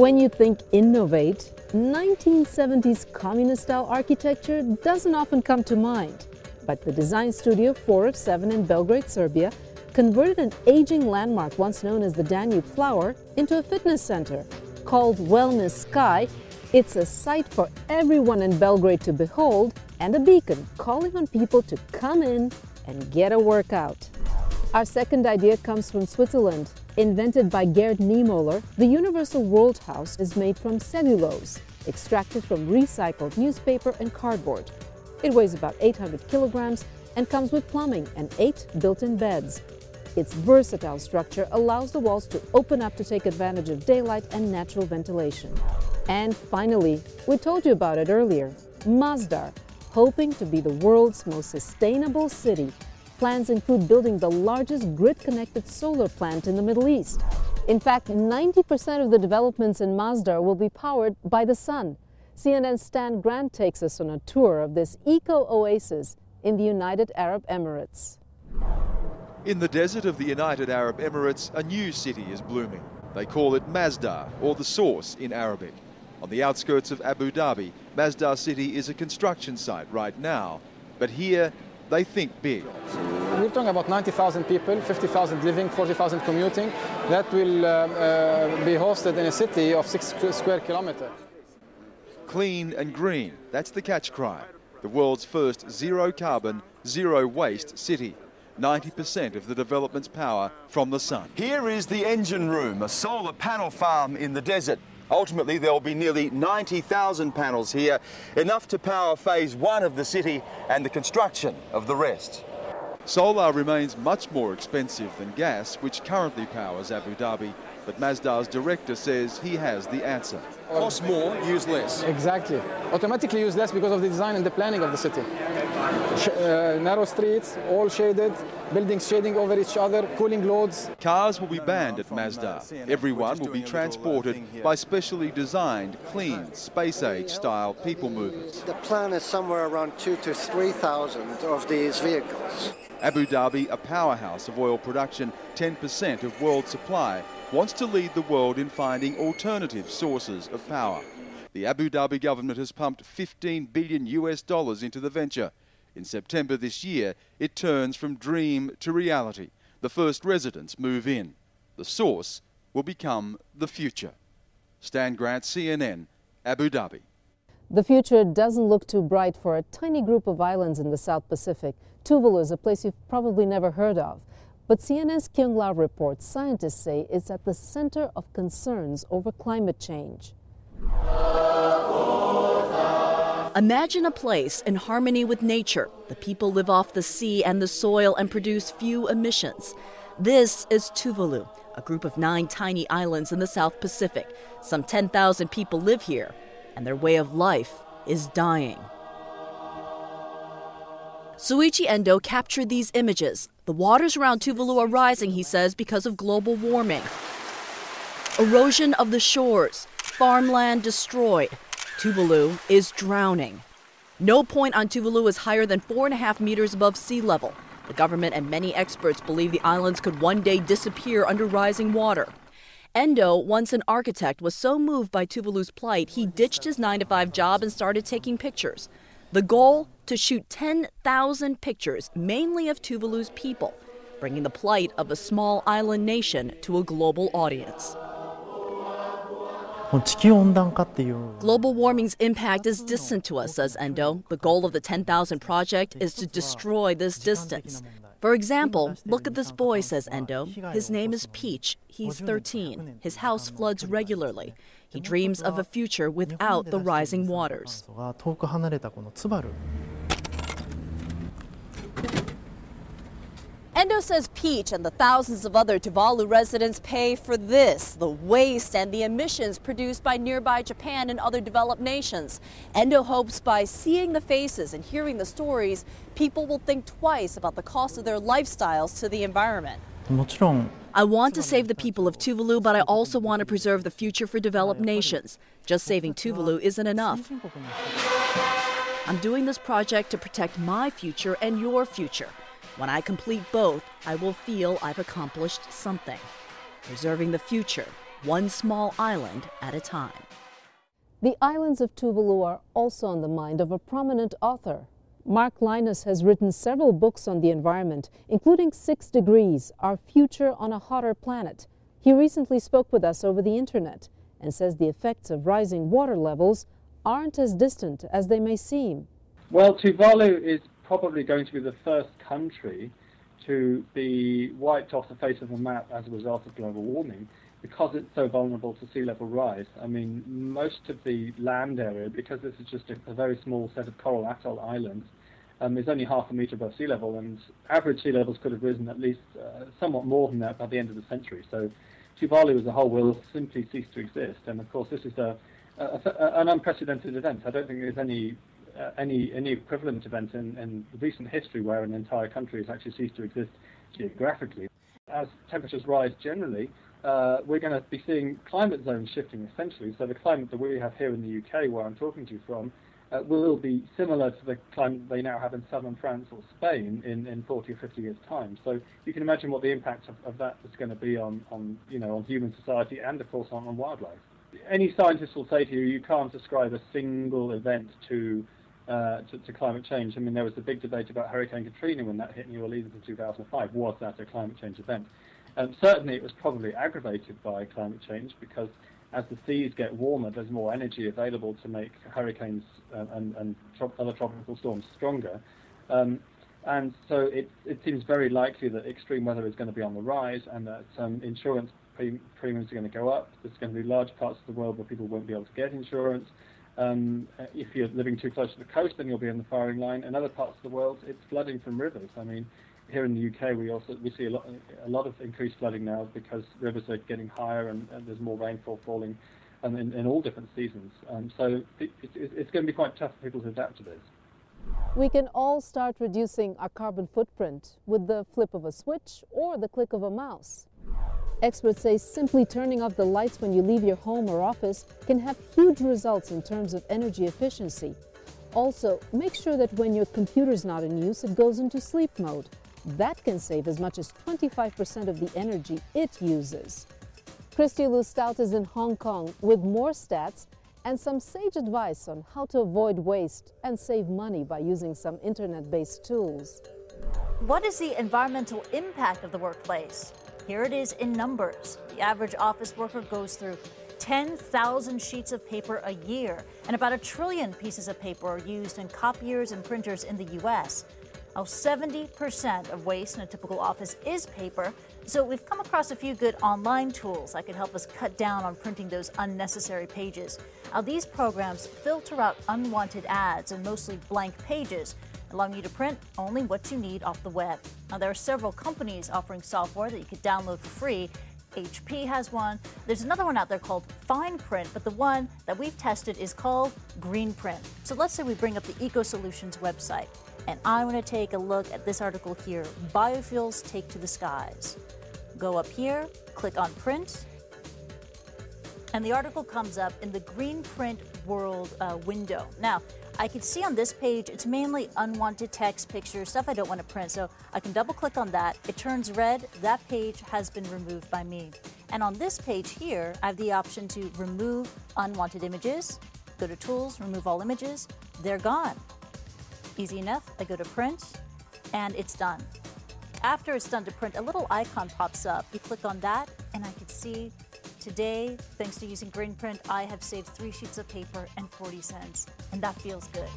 When you think innovate, 1970s communist style architecture doesn't often come to mind. But the design studio 4F7 in Belgrade, Serbia, converted an aging landmark once known as the Danube Flower into a fitness center. Called Wellness Sky, it's a sight for everyone in Belgrade to behold and a beacon calling on people to come in and get a workout. Our second idea comes from Switzerland. Invented by Gerd Niemöller, the Universal World House is made from cellulose, extracted from recycled newspaper and cardboard. It weighs about 800 kilograms and comes with plumbing and eight built-in beds. Its versatile structure allows the walls to open up to take advantage of daylight and natural ventilation. And finally, we told you about it earlier, Masdar, hoping to be the world's most sustainable city Plans include building the largest grid-connected solar plant in the Middle East. In fact, 90% of the developments in Masdar will be powered by the sun. CNN's Stan Grant takes us on a tour of this eco-oasis in the United Arab Emirates. In the desert of the United Arab Emirates, a new city is blooming. They call it Masdar, or the source in Arabic. On the outskirts of Abu Dhabi, Masdar City is a construction site right now. But here, they think big. We're talking about 90,000 people, 50,000 living, 40,000 commuting. That will uh, uh, be hosted in a city of six square kilometers. Clean and green, that's the catch cry. The world's first zero carbon, zero waste city. 90% of the development's power from the sun. Here is the engine room, a solar panel farm in the desert. Ultimately, there will be nearly 90,000 panels here, enough to power phase one of the city and the construction of the rest. Solar remains much more expensive than gas, which currently powers Abu Dhabi, but Masdar's director says he has the answer. Cost more, use less. Exactly. Automatically use less because of the design and the planning of the city. Sh uh, narrow streets, all shaded, buildings shading over each other, cooling loads. Cars will be banned at Masdar. Everyone will be transported by specially designed, clean, space-age style people movers. The plan is somewhere around two to 3,000 of these vehicles. Abu Dhabi, a powerhouse of oil production, 10% of world supply, wants to lead the world in finding alternative sources of power. The Abu Dhabi government has pumped 15 billion US dollars into the venture. In September this year, it turns from dream to reality. The first residents move in. The source will become the future. Stan Grant, CNN, Abu Dhabi. The future doesn't look too bright for a tiny group of islands in the South Pacific. Tuvalu is a place you've probably never heard of. But CNN's Kyung Lah reports scientists say it's at the center of concerns over climate change. Imagine a place in harmony with nature. The people live off the sea and the soil and produce few emissions. This is Tuvalu, a group of nine tiny islands in the South Pacific. Some 10,000 people live here, and their way of life is dying. Shuichi Endo captured these images. The waters around Tuvalu are rising, he says, because of global warming. Erosion of the shores, farmland destroyed. Tuvalu is drowning. No point on Tuvalu is higher than four and a half meters above sea level. The government and many experts believe the islands could one day disappear under rising water. Endo, once an architect, was so moved by Tuvalu's plight, he ditched his 9 to 5 job and started taking pictures. The goal? To shoot 10,000 pictures, mainly of Tuvalu's people, bringing the plight of a small island nation to a global audience. Global warming's impact is distant to us, says Endo. The goal of the 10,000 project is to destroy this distance. For example, look at this boy, says Endo. His name is Peach. He's 13. His house floods regularly. He dreams of a future without the rising waters. Endo says Peach and the thousands of other Tuvalu residents pay for this, the waste and the emissions produced by nearby Japan and other developed nations. Endo hopes by seeing the faces and hearing the stories, people will think twice about the cost of their lifestyles to the environment. I want to save the people of Tuvalu, but I also want to preserve the future for developed nations. Just saving Tuvalu isn't enough. I'm doing this project to protect my future and your future. When I complete both, I will feel I've accomplished something. Preserving the future one small island at a time. The islands of Tuvalu are also on the mind of a prominent author. Mark Lynas has written several books on the environment, including Six Degrees, Our Future on a Hotter Planet. He recently spoke with us over the internet and says the effects of rising water levels aren't as distant as they may seem. Well, Tuvalu is probably going to be the first country to be wiped off the face of the map as a result of global warming because it's so vulnerable to sea level rise. I mean, most of the land area, because this is just a, a very small set of coral atoll islands, um, is only half a metre above sea level, and average sea levels could have risen at least uh, somewhat more than that by the end of the century. So Tuvalu as a whole will simply cease to exist. And of course, this is a, a, a, an unprecedented event. I don't think there's any uh, any any equivalent event in, in recent history where an entire country has actually ceased to exist geographically. As temperatures rise generally, uh, we're going to be seeing climate zones shifting essentially. So the climate that we have here in the UK, where I'm talking to you from, uh, will be similar to the climate they now have in southern France or Spain in, in 40 or 50 years' time. So you can imagine what the impact of, of that is going to be on, on, you know, on human society and, of course, on, on wildlife. Any scientist will say to you, you can't ascribe a single event to, uh, to, to, climate change. I mean, there was a big debate about Hurricane Katrina when that hit New Orleans in 2005. Was that a climate change event? Um, certainly, it was probably aggravated by climate change because as the seas get warmer, there's more energy available to make hurricanes uh, and, and other tropical storms stronger. Um, and so it, it, seems very likely that extreme weather is going to be on the rise and that um, insurance pre premiums are going to go up. There's going to be large parts of the world where people won't be able to get insurance. Um, if you're living too close to the coast, then you'll be in the firing line. In other parts of the world, it's flooding from rivers. I mean, here in the UK, we also we see a lot a lot of increased flooding now because rivers are getting higher and, and there's more rainfall falling, um, in, in all different seasons. Um, so it, it, it's going to be quite tough for people to adapt to this. We can all start reducing our carbon footprint with the flip of a switch or the click of a mouse. Experts say simply turning off the lights when you leave your home or office can have huge results in terms of energy efficiency. Also, make sure that when your computer's not in use, it goes into sleep mode. That can save as much as 25% of the energy it uses. Kristie Lu Stout is in Hong Kong with more stats and some sage advice on how to avoid waste and save money by using some internet-based tools. What is the environmental impact of the workplace? Here it is in numbers. The average office worker goes through 10,000 sheets of paper a year, and about a trillion pieces of paper are used in copiers and printers in the U.S. Now, 70% of waste in a typical office is paper, so we've come across a few good online tools that can help us cut down on printing those unnecessary pages. Now, these programs filter out unwanted ads and mostly blank pages, allowing you to print only what you need off the web. Now, there are several companies offering software that you could download for free. HP has one. There's another one out there called Fine Print, but the one that we've tested is called Green Print. So let's say we bring up the Eco Solutions website. And I want to take a look at this article here Biofuels Take to the Skies. Go up here, click on print, and the article comes up in the Green Print World uh, window. Now, I can see on this page it's mainly unwanted text, pictures, stuff I don't want to print. So I can double click on that. It turns red. That page has been removed by me. And on this page here, I have the option to remove unwanted images. Go to Tools, Remove All Images. They're gone. Easy enough. I go to print and it's done. After it's done to print, a little icon pops up. You click on that and I can see today, thanks to using Green Print, I have saved three sheets of paper and 40 cents. And that feels good.